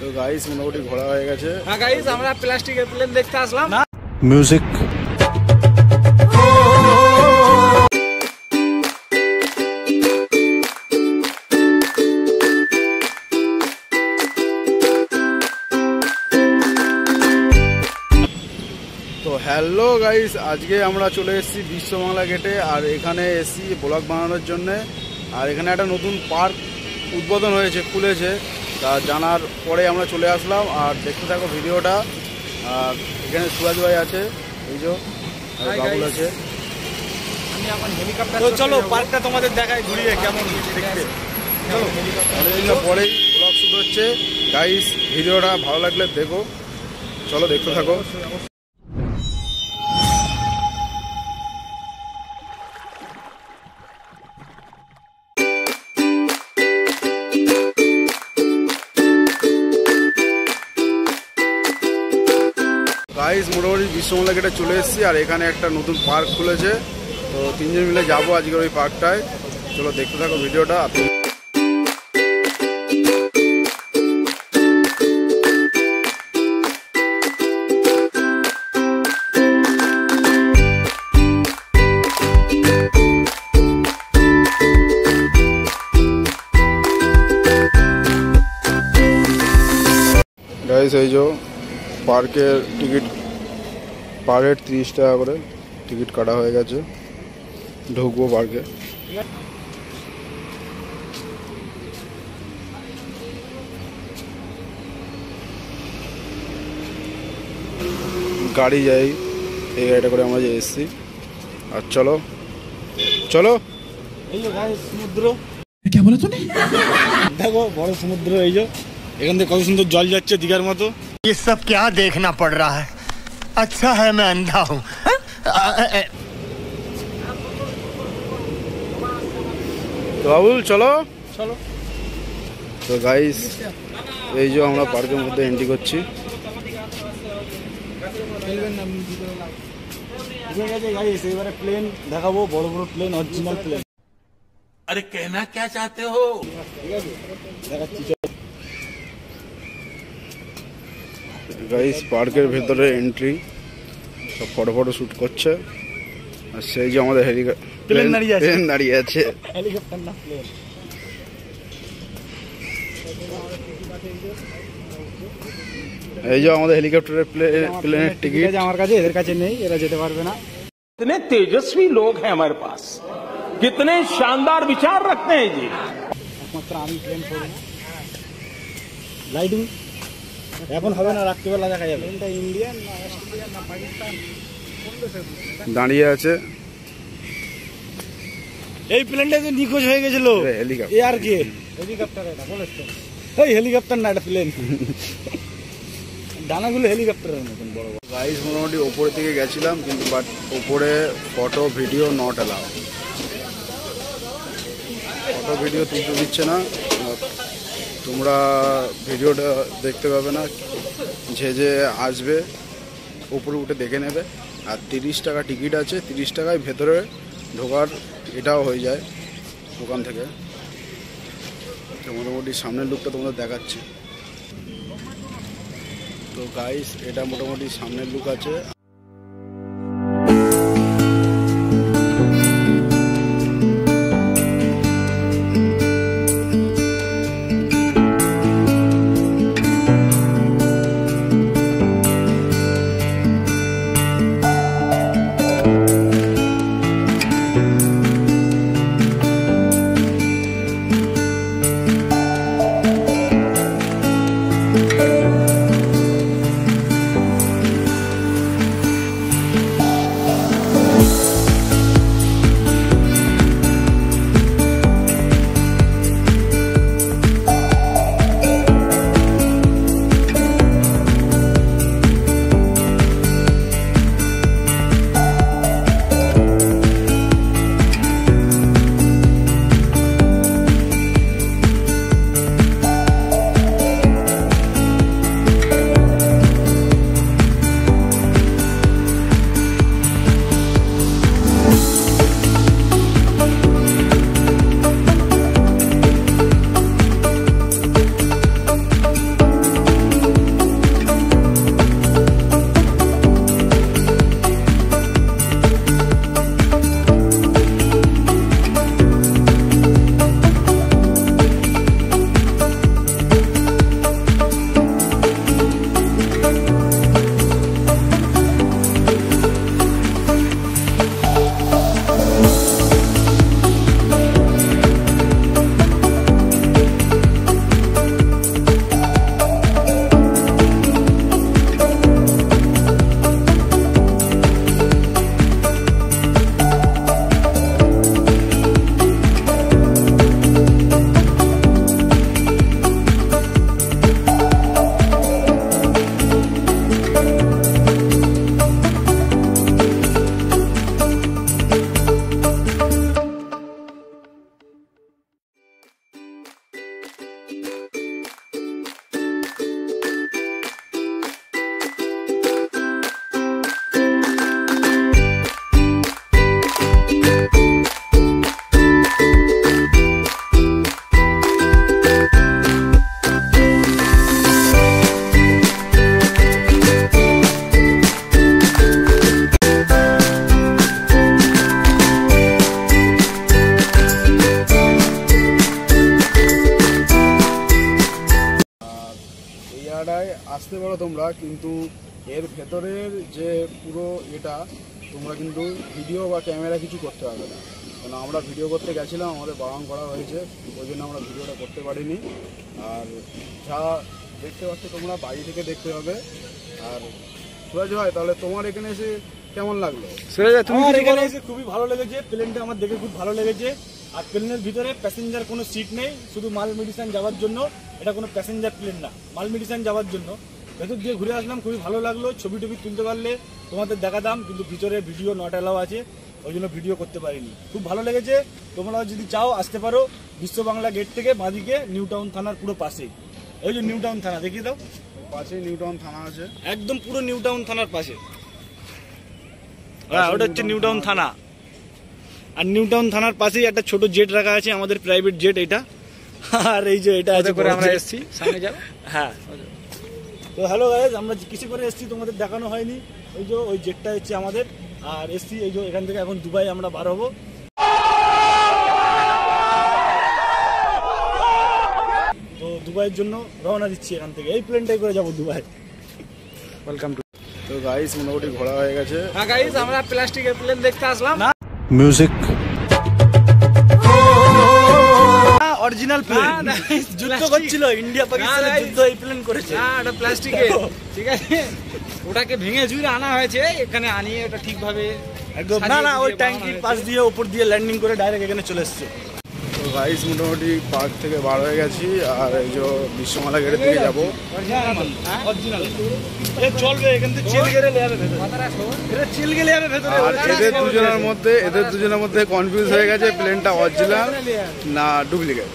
তো গাইস মোটামুটি ঘোরা হয়ে গেছে। হ্যাঁ গাইস আমরা প্লাস্টিকের প্লেন দেখতে আসলাম। মিউজিক তো হ্যালো গাইস আজকে আমরা চলে এসেছি বিশ্ববাংলা গেটে আর এখানে এসি ব্লগ বানানোর জন্যে। আর এখানে একটা নতুন পার্ক উদ্বোধন হয়েছে খুলেছে। তা জানার পরে আমরা চলে আসলাম আর দেখতে থাকো ভিডিওটা। আর এখানে সুরাজ ভাই আছে এই যে বাবুল আছে। তো চলো পার্কটা তোমাদের দেখায় ঘুরিয়ে কেমন দেখতে। চলো। আর পরেই ব্লগ শুরু হচ্ছে। গাইস ভিডিওটা ভালো লাগলে দেখো। চলো দেখতে থাকো। গাইস, মোটামুটি বিশ্বমলা গেটে চলে এসেছি, আর এখানে একটা নতুন পার্ক খুলেছে। তো তিনজন মিলে যাব আজকে ওই পার্কটায় চলো দেখতে থাকো ভিডিওটা গাইস পার্কের টিকিট পার হেড তিরিশ টাকা করে টিকিট কাটা হয়ে গেছে ঢুকবো পার্কে গাড়ি যাই এই গাড়িটা করে আমরা যে এসছি আর চলো চলো এই যে গাইস সমুদ্র কে বলে তুমি দেখো বড় সমুদ্র এই যে এখান থেকে কত সুন্দর জল যাচ্ছে দিঘার মতো ये सब क्या देखना पड़ रहा है अच्छा है मैं अंधा हूँ তো বাবুল চলো চলো তো গাইস এই যে আমরা পার্কের মধ্যে এন্ট্রি করছি খেলবেন না বুঝে গেছে গাইস এবারে প্লেন দেখাবো বড় বড় প্লেন অরিজিনাল প্লেন अरे कहना क्या चाहते हो ঠিক আছে দেখাচ্ছি গাইস পার্কের ভেতরে এন্ট্রি সব ফটো ফটো শ্যুট করছে আর সেই যে আমাদের হেলিকপ্টার Plane দাঁড়িয়ে আছে। প্লেন দাঁড়িয়ে আছে হেলিকপ্টার না প্লেন এই যে আমাদের হেলিকপ্টারের প্লেনের টিকিট আমার কাছে এদের কাছে নেই এরা যেতে পারবে না कितने तेजस्वी लोग हैं हमारे पास कितने शानदार विचार रखते हैं जी একমাত্র এখন হবে না রাত্রিবেলা দেখা যাবে। ইন্ডিয়ান না অস্ট্রেলিয়ান না পাকিস্তান দাঁড়িয়ে আছে। এই প্লেনটা যে নিখোঁজ হয়ে গেছিল। হেলিকপ্টার এ আর কি? হেলিকপ্টার এটা বলেছ। এই হেলিকপ্টার না এটা প্লেন ডানাগুলো হেলিকপ্টারের মতন বড় বড়। গাইস মোটামুটি ওপরের দিকে গেছিলাম কিন্তু বাট ওপরে photo video not allow photo video তুলতে দিচ্ছে না। তোমরা ভিডিওটা দেখতে পাবে না। যে যে আসবে, উপরে উঠে দেখে নেবে। আর তিরিশ টাকা টিকিট আছে, তিরিশ টাকায় ভেতরে ঢোকার এটাও হয়ে যায় দোকান থেকে। তো মোটামুটি সামনের লুকটা তোমাদের দেখাচ্ছি। তো গাইস এটা মোটামুটি সামনের লুক আছে। আসতে পারো তোমরা কিন্তু এর ভেতরের যে পুরো এটা তোমরা কিন্তু ভিডিও বা ক্যামেরা কিছু করতে পারবে না। কারণ আমরা ভিডিও করতে গেছিলাম আমাদের বারণ করা হয়েছে ওই জন্য আমরা ভিডিওটা করতে পারিনি। আর যা দেখতে পাচ্ছ তোমরা বাড়ি থেকে দেখতে হবে আর সুরাজ ভাই তাহলে তোমার এখানে এসে কেমন লাগল? আমার এখানে এসে খুবই ভালো লেগেছে প্লেনটা আমার দেখে খুব ভালো লেগেছে। আর প্লেনের ভিতরে প্যাসেঞ্জার কোনো সিট নেই শুধু মাল মেডিসিন যাওয়ার জন্য। এটা কোনো প্যাসেঞ্জার প্লেন না। মাল মেডিসিন যাওয়ার জন্য। ভেতর দিয়ে ঘুরে আসলাম খুবই ভালো লাগল। ছবি টবি তুলতে পারলে তোমাদের দেখাতাম কিন্তু ভিতরে ভিডিও নট অ্যালাও আছে। ওই জন্য ভিডিও করতে পারিনি। খুব ভালো লেগেছে। তোমরা যদি চাও আসতে পারো বিশ্ব বাংলা গেট থেকে বাঁদিকে নিউ টাউন থানার পুরো পাশেই ওই যে নিউ টাউন থানা দেখিয়ে দাও। পাশে নিউ টাউন থানা আছে। একদম পুরো নিউ টাউন থানার পাশে। হ্যাঁ ওটা হচ্ছে নিউ টাউন থানা। আর নিউ টাউন থানার পাশেই একটা ছোট জেট রাখা আছে আমাদের প্রাইভেট জেট এটা। আর এই যে এটা আছে করে আমরা এসেছি সামনে যাও হ্যাঁ। তো হ্যালো গাইজ আমরা কিছু করে এসেছি তোমাদের দেখানো হয়নি। ওই যে ওই জেটটা এসেছি আমাদের। আর এসছি এই যে এখান থেকে এখন দুবাই আমরা বার হব। তো দুবাইয়ের জন্য রওনা দিচ্ছি এখান থেকে। এই প্লেনটাই করে যাব দুবাই। ওয়েলকাম টু তো গাইস মোটামুটি ঘোরা হয়ে গেছে। হ্যাঁ গাইস আমরা প্লাস্টিকের প্লেন দেখতে আসলাম। মিউজিক অরিজিনাল প্লেন যুদ্ধ করছিল ইন্ডিয়া পাকিস্তানের যুদ্ধ এই প্লেন করেছে। না এটা প্লাস্টিকের ঠিক আছে? ওটাকে ভেঙে চুরে আনা হয়েছে এখানে আনিয়ে ওটা ঠিকভাবে একদম। না না ওই ট্যাঙ্কির পাশ দিয়ে উপর দিয়ে ল্যান্ডিং করে ডাইরেক্ট এখানে চলে এসছে। গাইস মোটামুটি পার্ক থেকে বার হয়ে গেছি আর এই যে বিশ্বমালা গেটের দিকে যাব। আর এদের দুজনের মধ্যে এদের দুজনের মধ্যে কনফিউজ হয়ে গেছে প্লেনটা অরিজিনাল না ডুপ্লিকেট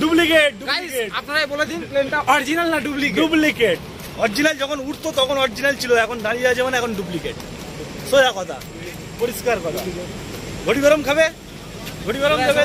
ডুপ্লিকেট Guys, আপনারাই বলে দিন প্লেনটা অরিজিনাল না ডুপ্লিকেট ডুপ্লিকেট অরিজিনাল যখন উঠতো তখন অরিজিনাল ছিল এখন দাঁড়িয়ে আছে মানে এখন ডুপ্লিকেট সোজা কথা পরিষ্কার কথা। ঘটি গরম খাবে? ঘটি গরম খাবে?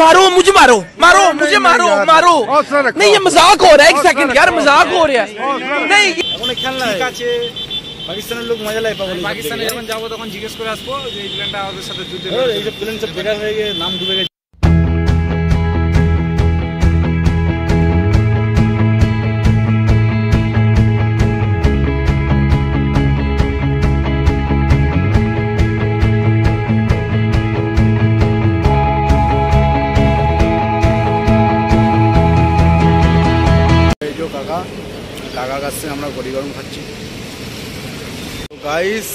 मारो मुझे मारो मारो मुझे मारो मारो नहीं ये मजाक हो रहा है एक सेकंड यार मजाक हो रहा है नहीं এখন এই খেলনা ঠিক আছে পাকিস্তানের লোক মজা লাগে পাবো পাকিস্তানে যখন যাবো তখন জিজ্ঞেস করে আসবো যে এই প্লেনটা আমাদের সাথে যুদ্ধে এই যে প্লেন সব বেকার হয়ে গিয়ে নাম ডুবে গেছে গাইস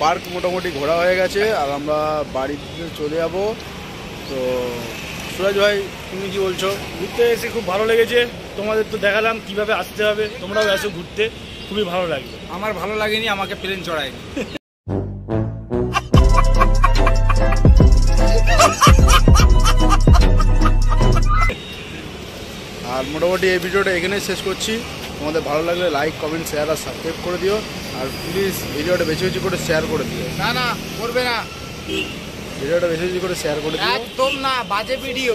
পার্ক মোটামুটি ঘোরা হয়ে গেছে আর আমরা বাড়িতে চলে যাব। তো সুরাজ ভাই তুমি কি বলছো? ঘুরতে এসে খুব ভালো লেগেছে। তোমাদের তো দেখালাম কীভাবে আসতে হবে। তোমরাও এসো ঘুরতে। খুবই ভালো লাগবে আমার ভালো লাগেনি আমাকে প্লেন চড়ায়নি। আর মোটামুটি এই ভিডিওটা এখানেই শেষ করছি। তোমাদের ভালো লাগলে লাইক কমেন্ট শেয়ার আর সাবস্ক্রাইব করে দিও। আর প্লিজ ভিডিওটা বেশি বেশি করে শেয়ার করে দিও। না না করবে না। ভিডিওটা বেশি বেশি করে শেয়ার করে দিও। একদম না বাজে ভিডিও